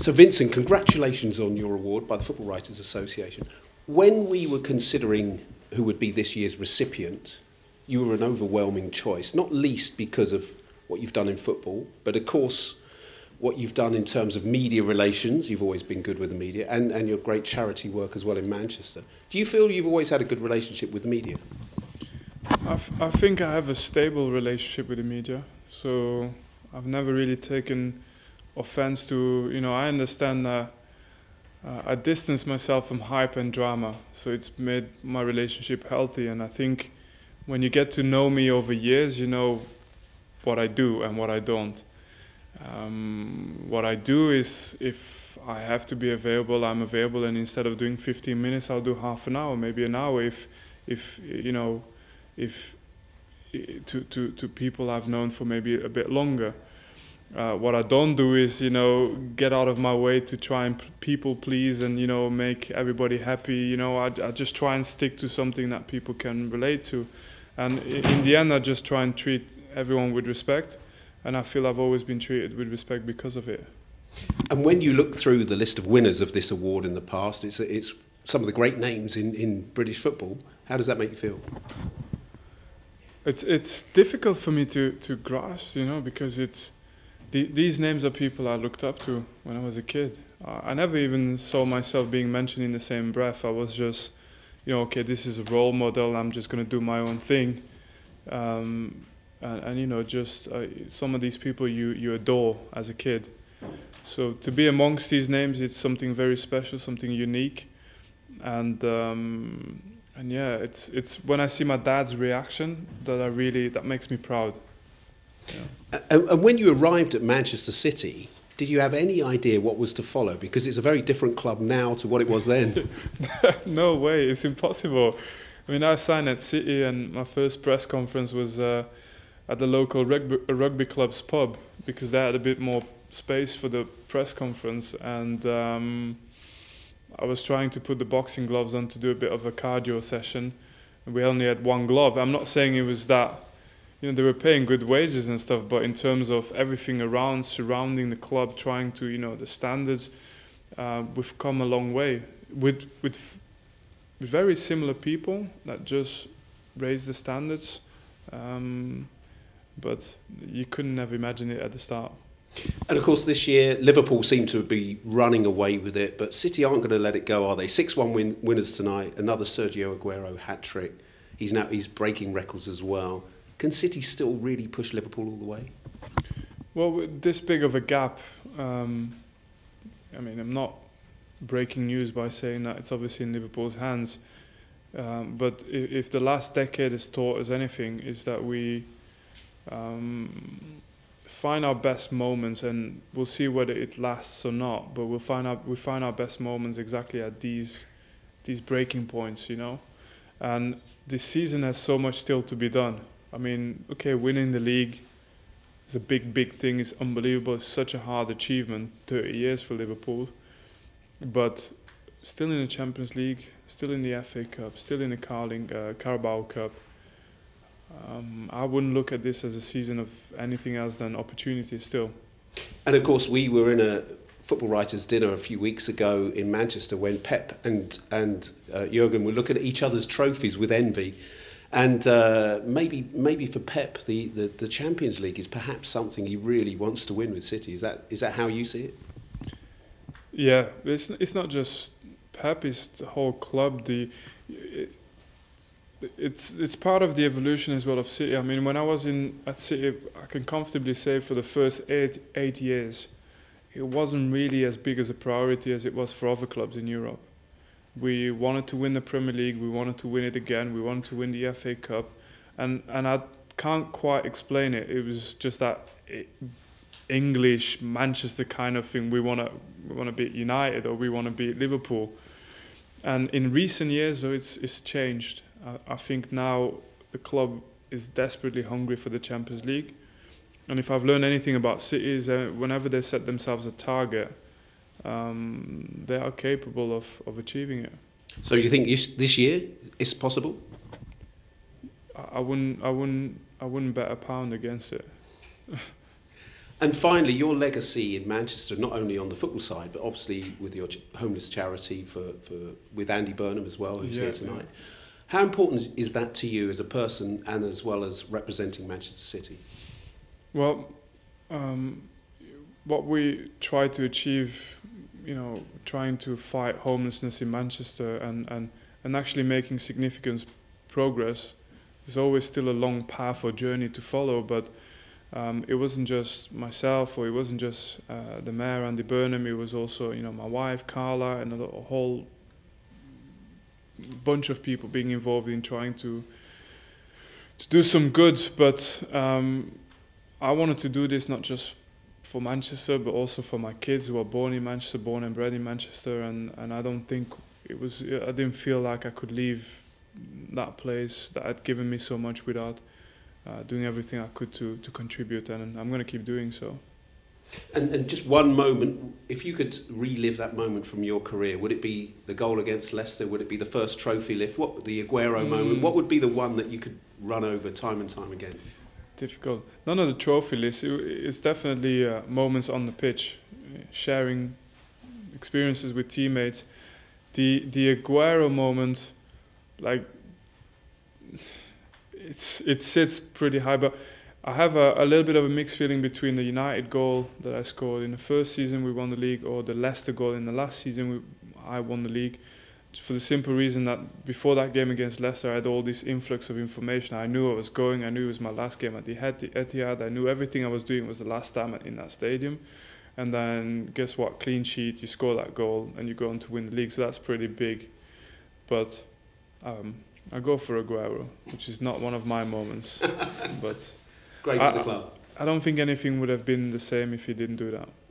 So, Vincent, congratulations on your award by the Football Writers Association. When we were considering who would be this year's recipient, you were an overwhelming choice, not least because of what you've done in football, but of course, what you've done in terms of media relations. You've always been good with the media, and, and your great charity work as well in Manchester. Do you feel you've always had a good relationship with the media? I, I think I have a stable relationship with the media, so I've never really taken offense to, you know, I understand that uh, I distance myself from hype and drama, so it's made my relationship healthy. And I think when you get to know me over years, you know what I do and what I don't. Um, what I do is if I have to be available, I'm available, and instead of doing 15 minutes, I'll do half an hour, maybe an hour. If, if you know, if to to to people I've known for maybe a bit longer. Uh, what I don't do is, you know, get out of my way to try and people please and, you know, make everybody happy. You know, I, I just try and stick to something that people can relate to. And in the end, I just try and treat everyone with respect. And I feel I've always been treated with respect because of it. And when you look through the list of winners of this award in the past, it's, it's some of the great names in, in British football. How does that make you feel? It's, it's difficult for me to, to grasp, you know, because it's the, these names are people I looked up to when I was a kid. I never even saw myself being mentioned in the same breath. I was just, you know, okay, this is a role model. I'm just going to do my own thing. Um, and, and, you know, just uh, some of these people you, you adore as a kid. So to be amongst these names, it's something very special, something unique. And um, and yeah, it's it's when I see my dad's reaction that I really that makes me proud. Yeah. And when you arrived at Manchester City, did you have any idea what was to follow? Because it's a very different club now to what it was then. no way, it's impossible. I mean, I signed at City, and my first press conference was uh, at the local rugby, rugby club's pub because they had a bit more space for the press conference, and um, I was trying to put the boxing gloves on to do a bit of a cardio session. And we only had one glove. I'm not saying it was that you know they were paying good wages and stuff but in terms of everything around surrounding the club trying to you know the standards uh, we've come a long way with with with very similar people that just raise the standards um, but you couldn't have imagined it at the start and of course, this year Liverpool seem to be running away with it, but City aren't going to let it go, are they? Six-one win- winners tonight. Another Sergio Aguero hat trick. He's now he's breaking records as well. Can City still really push Liverpool all the way? Well, this big of a gap, um, I mean, I'm not breaking news by saying that it's obviously in Liverpool's hands. Um, but if, if, the last decade has taught us anything, is that we um, find our best moments, and we'll see whether it lasts or not. But we'll find out we find our best moments exactly at these these breaking points, you know. And this season has so much still to be done. I mean, okay, winning the league is a big, big thing. It's unbelievable. It's such a hard achievement. Thirty years for Liverpool, but still in the Champions League, still in the FA Cup, still in the Carling, uh, Carabao Cup. Um, I wouldn't look at this as a season of anything else than opportunity still. And of course, we were in a football writers' dinner a few weeks ago in Manchester when Pep and and uh, Jurgen were looking at each other's trophies with envy. And uh, maybe maybe for Pep, the, the, the Champions League is perhaps something he really wants to win with City. Is that is that how you see it? Yeah, it's it's not just Pep; it's the whole club. The it, it's it's part of the evolution as well of City. I mean, when I was in at City, I can comfortably say for the first eight eight years, it wasn't really as big as a priority as it was for other clubs in Europe. We wanted to win the Premier League. We wanted to win it again. We wanted to win the FA Cup, and and I can't quite explain it. It was just that English Manchester kind of thing. We want to we want to beat United or we want to beat Liverpool. And in recent years, though, it's it's changed. I, I think now the club is desperately hungry for the Champions League. And if I've learned anything about cities, uh, whenever they set themselves a target, um, they are capable of, of achieving it. So do you think this year it's possible? I wouldn't, I wouldn't, I wouldn't bet a pound against it. And finally, your legacy in Manchester, not only on the football side, but obviously with your ch- homeless charity for, for with Andy Burnham as well, who's Yeah, here tonight. How important is that to you as a person and as well as representing Manchester City? Well, um, what we try to achieve, you know, trying to fight homelessness in Manchester and, and, and actually making significant progress. There's always still a long path or journey to follow, but um, it wasn't just myself or it wasn't just uh, the mayor, Andy Burnham, it was also, you know, my wife, Carla, and a, a whole bunch of people being involved in trying to to do some good, but um, I wanted to do this not just for Manchester, but also for my kids who are born in Manchester, born and bred in Manchester, and, and I don't think it was. I didn't feel like I could leave that place that had given me so much without uh, doing everything I could to to contribute, and I'm going to keep doing so. And, and just one moment, if you could relive that moment from your career, would it be the goal against Leicester? Would it be the first trophy lift? What the Aguero Mm. moment? What would be the one that you could run over time and time again? Difficult. None of the trophy list. It, it's definitely uh, moments on the pitch, sharing experiences with teammates. The the Aguero moment, like it's it sits pretty high, but I have a, a little bit of a mixed feeling between the United goal that I scored in the first season we won the league, or the Leicester goal in the last season we, I won the league for the simple reason that before that game against Leicester, I had all this influx of information. I knew I was going. I knew it was my last game at the Etihad. I knew everything I was doing was the last time in that stadium. And then guess what? Clean sheet. You score that goal and you go on to win the league. So that's pretty big. But um, I go for Aguero, which is not one of my moments. but Great I- for the club. I don't think anything would have been the same if he didn't do that.